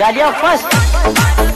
जा जाओ फ़र्स्ट।